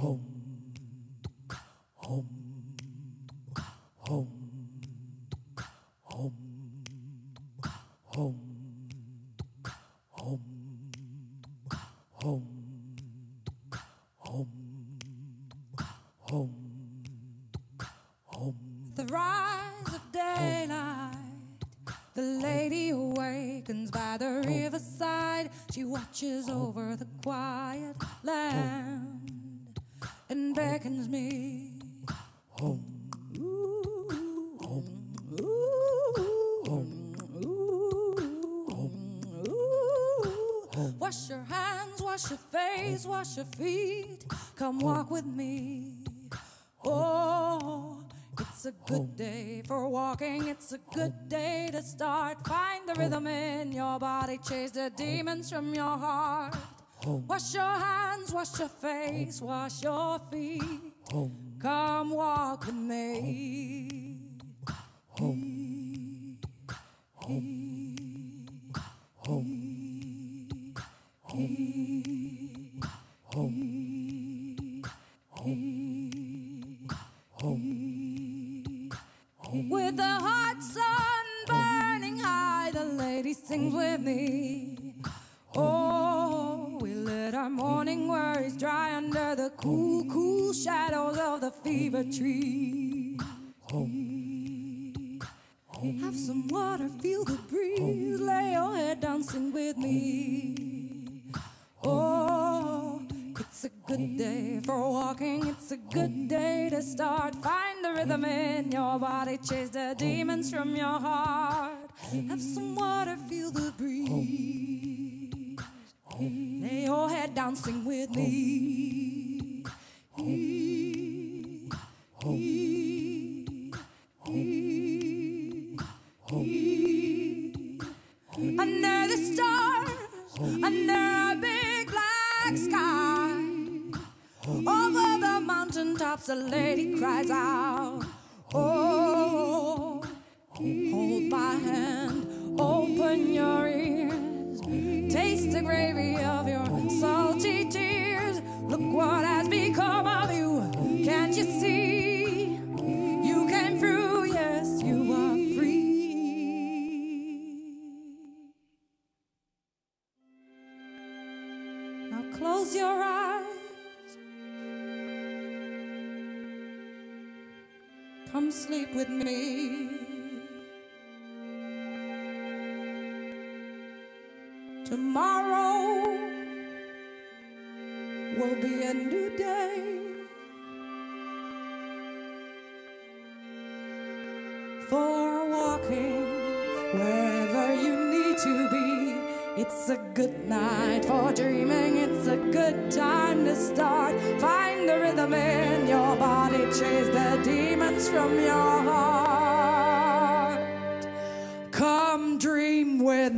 The rise of daylight. The lady awakens by the riverside. She watches over the quiet land and beckons me. Wash your hands, wash your face, wash your feet. Come walk with me. Oh, it's a good day for walking. It's a good day to start. Find the rhythm in your body. Chase the demons from your heart. Wash your hands, wash your face, wash your feet. Come walk with me. With the hot sun burning high, the lady sings with me. Oh, our morning worries dry under the cool, cool shadows of the fever tree. Have some water, feel the breeze, lay your head down, sing with me. Oh, it's a good day for walking, it's a good day to start. Find the rhythm in your body, chase the demons from your heart. Have some sing with me. Under the stars, under a big black sky, over the mountaintops, a lady cries out, Oh, hold my hand, open your ears, taste the gravy salty tears. Look what has become of you. Can't you see? You came through, yes, you are free. Now close your eyes. Come sleep with me. Tomorrow will be a new day for walking wherever you need to be. It's a good night for dreaming. It's a good time to start. Find the rhythm in your body. Chase the demons from your heart. Come dream with